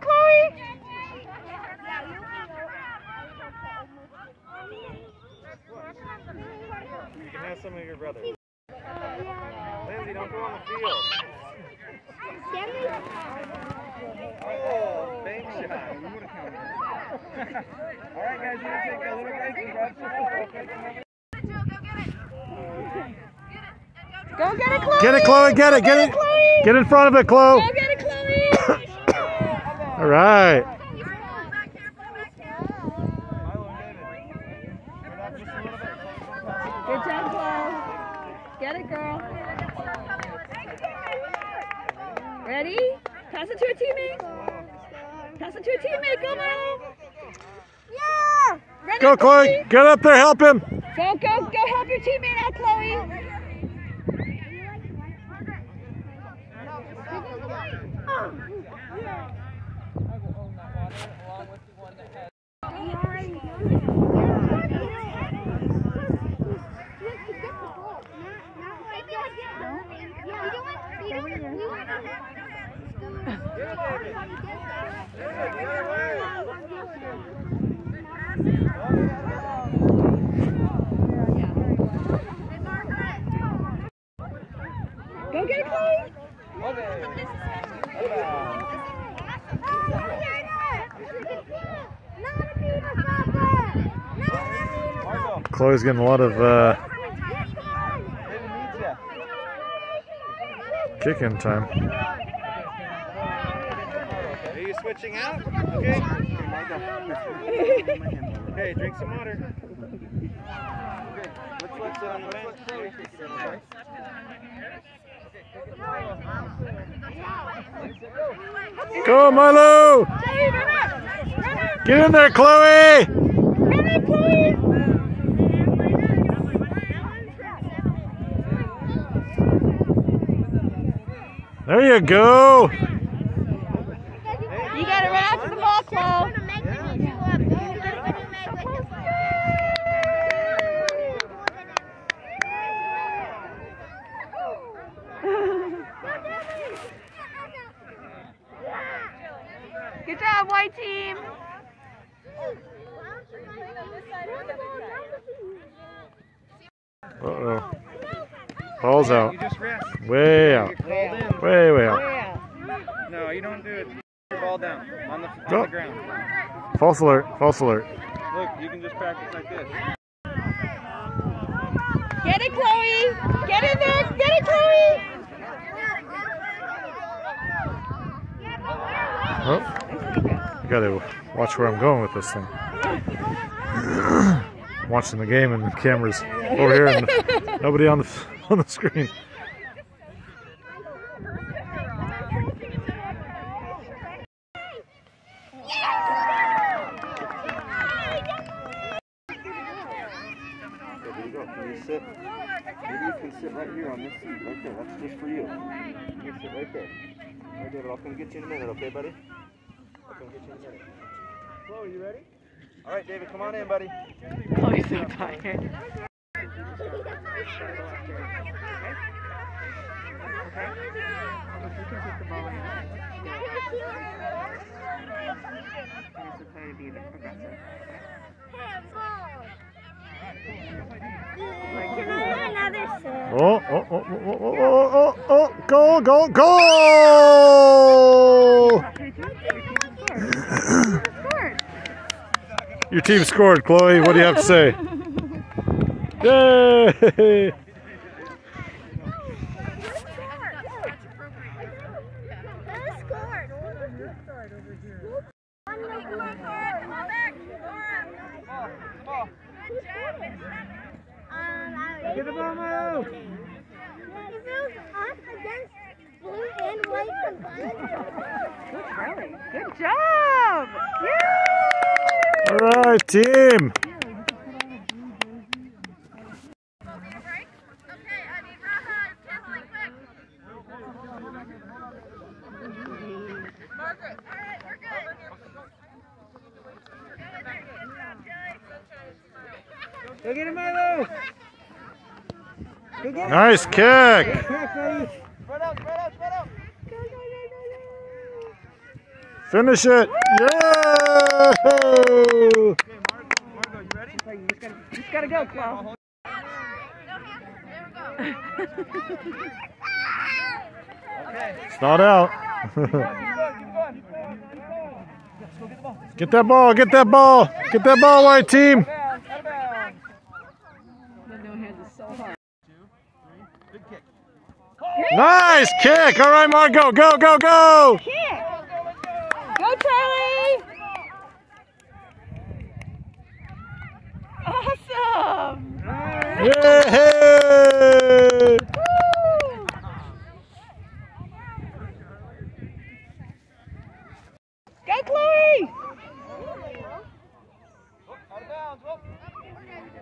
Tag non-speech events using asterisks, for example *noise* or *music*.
Chloe. You can have some of your brothers. Lindsay, don't go on the field. Oh, bank shot. All right, guys, we're gonna take a little break and grab some water. Okay? Go get it, Chloe. Get it, Chloe. Get it. Get it. Chloe. Get in front of it, Chloe. Go get it, Chloe. All right. Good job, Chloe. Get it, girl. Ready? Pass it to a teammate. Pass it to a teammate. Go, Milo. Yeah. Ready, Go, Chloe. Get up there. Help him. Go, go, go help your teammate out, Chloe. Go get it, Chloe. Chloe's getting a lot of uh, kicking time. Are you switching out? Okay. Okay, drink some water. Let's let sit on the bench. Go, Milo. Get in there, Chloe. There you go. You gotta run after the ball, Chloe. Good job, white team. Uh oh. Ball's out. You just rest. Way out. Get called in. Way, way out. No, you don't do it. Put your ball down on the, on Go. the ground. False alert. False alert. Look, you can just practice like this. Get it, Chloe. Get in there. Get it, Chloe. Oh. I gotta watch where I'm going with this thing. *clears throat* Watching the game and the cameras over here and nobody on the *laughs* on the screen. Go. Can you sit? Maybe you can sit right here on this seat, right there. That's just for you. You can sit right there. All right, David, I'll come get you in a minute, okay, buddy? I'll come get you in a minute. Chloe, are you ready? All right, David, come on in, buddy. Chloe's so tired. Can I have another sip? Oh, oh, oh, oh, oh, oh, oh, oh, goal, goal! Your team scored, Chloe. What do you have to say? Yay! Get the ball, Milo! If it was us against blue and white combined, Good job. All right, team. Go get him, Milo! Nice kick. Spread out, spread out, spread out! Finish it. Yeah! Just gotta go, Flo. It's not out. *laughs* get that ball. Get that ball. Get that ball, white team. Nice kick. All right, Marco, go, go, go! Kick! Go, Charlie! Awesome! Yeah! Woo! Go, Chloe!